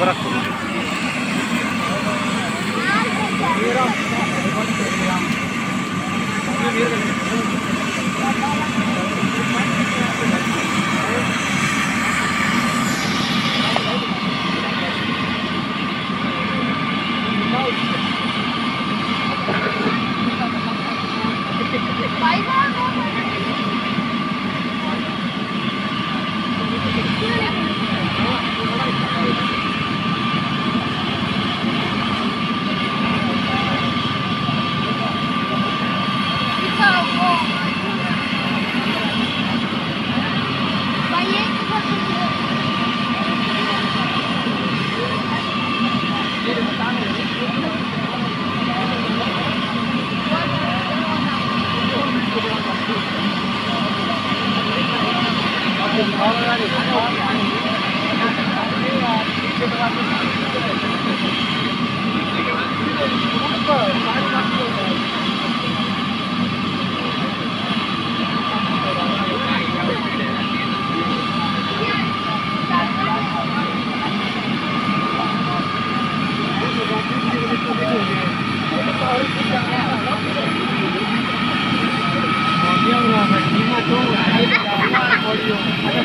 করা 好了，那อาล่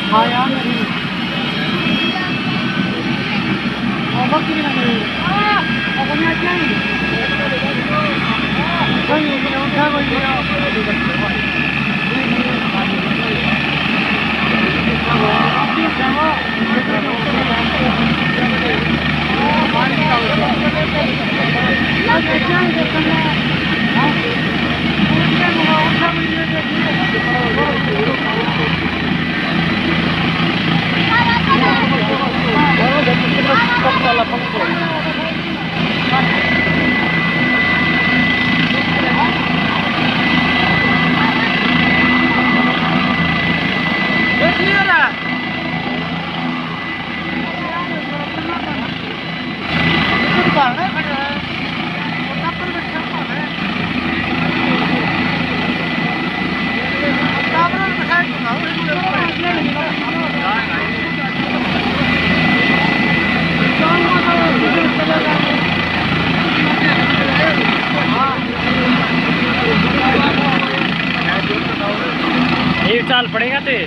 खाया नहीं बहुत ही नहीं अब मैं क्या ही कोई नहीं उठा कोई Thank you. cho là phong thủy Hãy subscribe cho kênh Ghiền Mì Gõ Để không bỏ lỡ những video hấp dẫn चाल पड़ेगा ते।